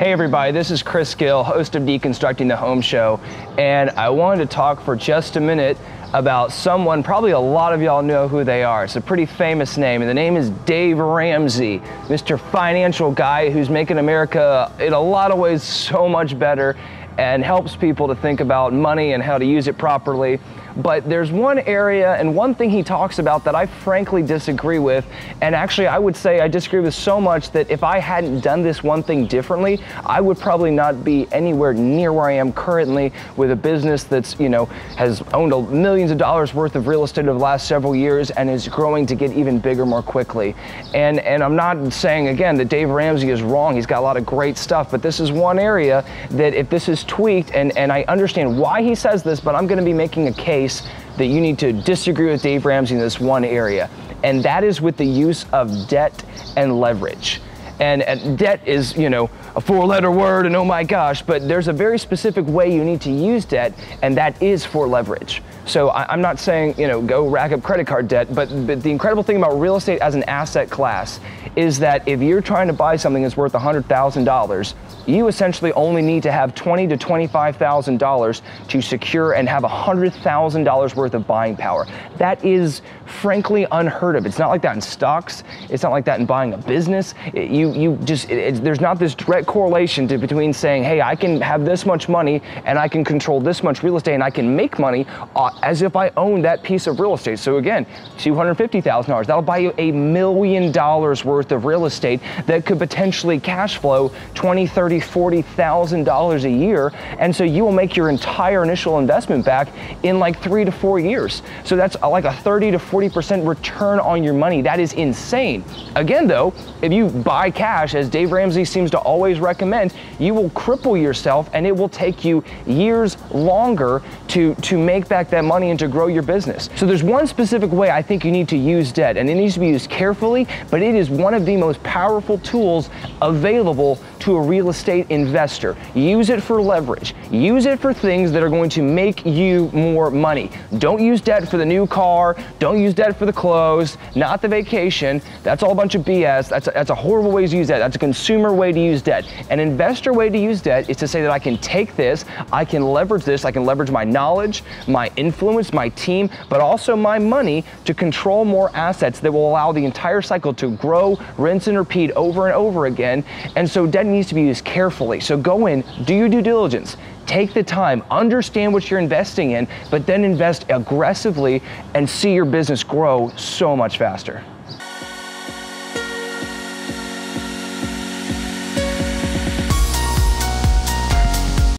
Hey everybody, this is Chris Gill, host of Deconstructing the Home Show, and I wanted to talk for just a minute about someone, probably a lot of y'all know who they are. It's a pretty famous name, and the name is Dave Ramsey, Mr. Financial Guy who's making America in a lot of ways so much better and helps people to think about money and how to use it properly. But there's one area and one thing he talks about that I frankly disagree with. And actually, I would say I disagree with so much that if I hadn't done this one thing differently, I would probably not be anywhere near where I am currently with a business that's, you know, has owned millions of dollars worth of real estate over the last several years and is growing to get even bigger more quickly. And, and I'm not saying, again, that Dave Ramsey is wrong. He's got a lot of great stuff, but this is one area that if this is tweaked, and, and I understand why he says this, but I'm going to be making a case that you need to disagree with Dave Ramsey in this one area, and that is with the use of debt and leverage. And, and, debt is, you know, a four letter word and oh my gosh, but there's a very specific way you need to use debt, and that is for leverage. So I, am not saying, you know, go rack up credit card debt, but, but the incredible thing about real estate as an asset class is that if you're trying to buy something that's worth $100,000, you essentially only need to have twenty to $25,000 to secure and have $100,000 worth of buying power. That is frankly unheard of. It's not like that in stocks. It's not like that in buying a business. It, you, you just, it, there's not this direct correlation to, between saying, hey, I can have this much money and I can control this much real estate and I can make money uh, as if I own that piece of real estate. So again, $250,000, that'll buy you a million dollars worth of real estate that could potentially cash flow 20, 30, 40,000 dollars a year. And so you will make your entire initial investment back in like three to four years. So that's like a 30 to 40% return on your money. That is insane. Again, though, if you buy cash, as Dave Ramsey seems to always recommend, you will cripple yourself and it will take you years longer to, to make back that money and to grow your business. So there's one specific way I think you need to use debt, and it needs to be used carefully, but it is one of the most powerful tools available to a real estate investor. Use it for leverage. Use it for things that are going to make you more money. Don't use debt for the new car. Don't use debt for the clothes, not the vacation. That's all a bunch of BS. That's a, that's a horrible way to use debt. That's a consumer way to use debt. An investor way to use debt is to say that I can take this, I can leverage this, I can leverage my knowledge, my influence, my team, but also my money to control more assets that will allow the entire cycle to grow, rinse, and repeat over and over again. And so debt needs to be used carefully. So go in, do your due diligence. Take the time, understand what you're investing in, but then invest aggressively and see your business grow so much faster.